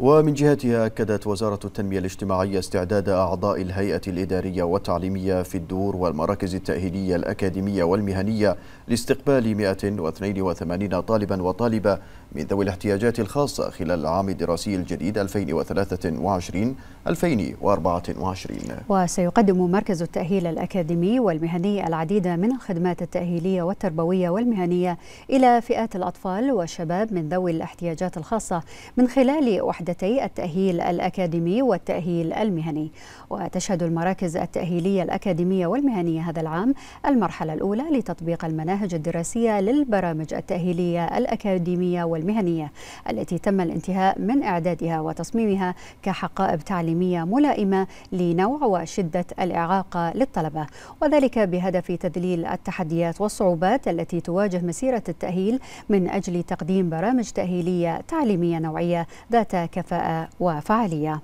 ومن جهتها أكدت وزارة التنمية الاجتماعية استعداد أعضاء الهيئة الإدارية والتعليمية في الدور والمراكز التأهيلية الأكاديمية والمهنية لاستقبال 182 طالبا وطالبة من ذوي الاحتياجات الخاصة خلال العام الدراسي الجديد 2023-2024 وسيقدم مركز التأهيل الأكاديمي والمهني العديد من الخدمات التأهيلية والتربوية والمهنية إلى فئات الأطفال والشباب من ذوي الاحتياجات الخاصة من خلال وحدتي التأهيل الأكاديمي والتأهيل المهني وتشهد المراكز التأهيلية الأكاديمية والمهنية هذا العام المرحلة الأولى لتطبيق المناهج الدراسية للبرامج التأهيلية الأكاديمية والمهنية التي تم الانتهاء من إعدادها وتصميمها كحقائب تعليمية ملائمة لنوع وشدة الإعاقة للطلبة. وذلك بهدف تذليل التحديات والصعوبات التي تواجه مسيرة التأهيل من أجل تقديم برامج تأهيلية تعليمية نوعية ذات كفاءة وفعالية.